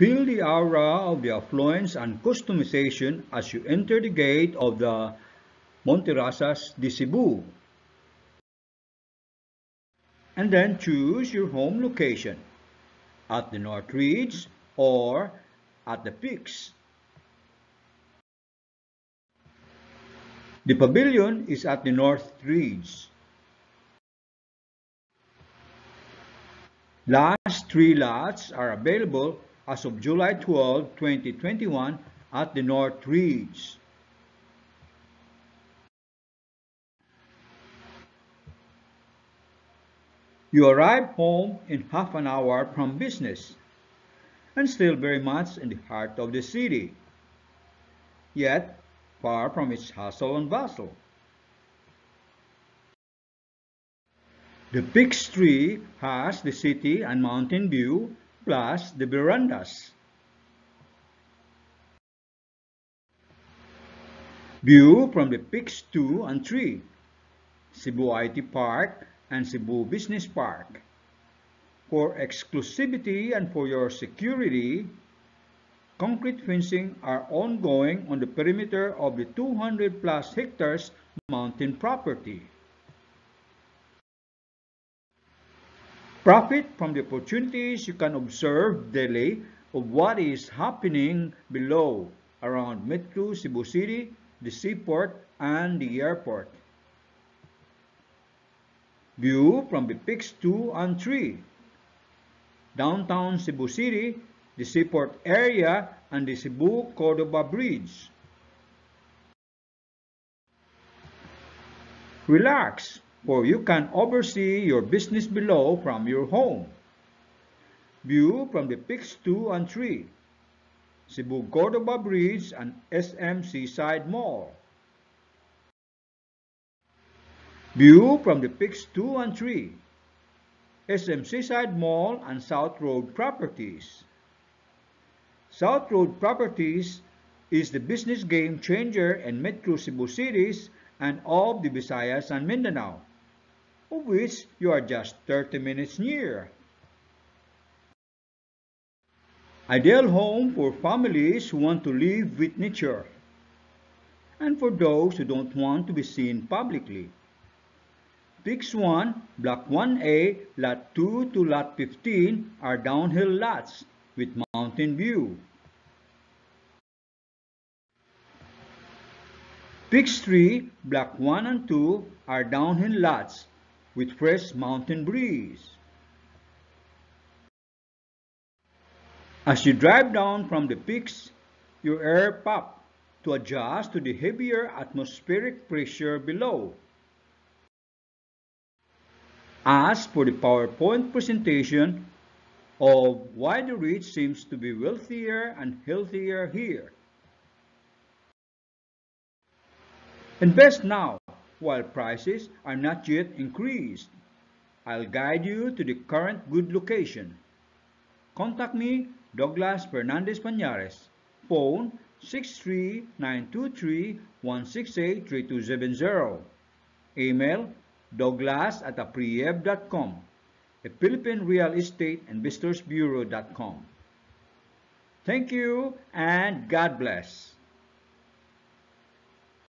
Feel the aura of the affluence and customization as you enter the gate of the Monterrazas de Cebu. And then choose your home location at the North Ridge or at the peaks. The pavilion is at the North Ridge. Last three lots are available as of July 12, 2021 at the North Ridge. You arrive home in half an hour from business and still very much in the heart of the city, yet far from its hustle and bustle. The peaks tree has the city and mountain view plus the verandas. View from the peaks 2 and 3, Cebu IT Park and Cebu Business Park. For exclusivity and for your security, concrete fencing are ongoing on the perimeter of the 200 plus hectares mountain property. Profit from the opportunities you can observe daily of what is happening below around Metro Cebu City, the seaport, and the airport. View from the peaks 2 and 3. Downtown Cebu City, the seaport area, and the Cebu-Cordova Bridge. Relax for you can oversee your business below from your home. View from the peaks 2 and 3, Cebu Cordova Bridge and SM Seaside Mall. View from the peaks 2 and 3, SM Seaside Mall and South Road Properties. South Road Properties is the business game changer in Metro Cebu cities and of the Visayas and Mindanao which you are just 30 minutes near. Ideal home for families who want to live with nature and for those who don't want to be seen publicly. Peaks 1, Block 1A, Lot 2 to Lot 15 are downhill lots with mountain view. Peaks 3, Block 1 and 2 are downhill lots with fresh mountain breeze. As you drive down from the peaks, your air pop to adjust to the heavier atmospheric pressure below. As for the PowerPoint presentation of why the rich seems to be wealthier and healthier here. Invest now while prices are not yet increased. I'll guide you to the current good location. Contact me, Douglas Fernandez Pañares. Phone 63923-168-3270. Email douglas at apriev.com. A Philippine Real Estate and Investors Bureau.com. Thank you and God bless.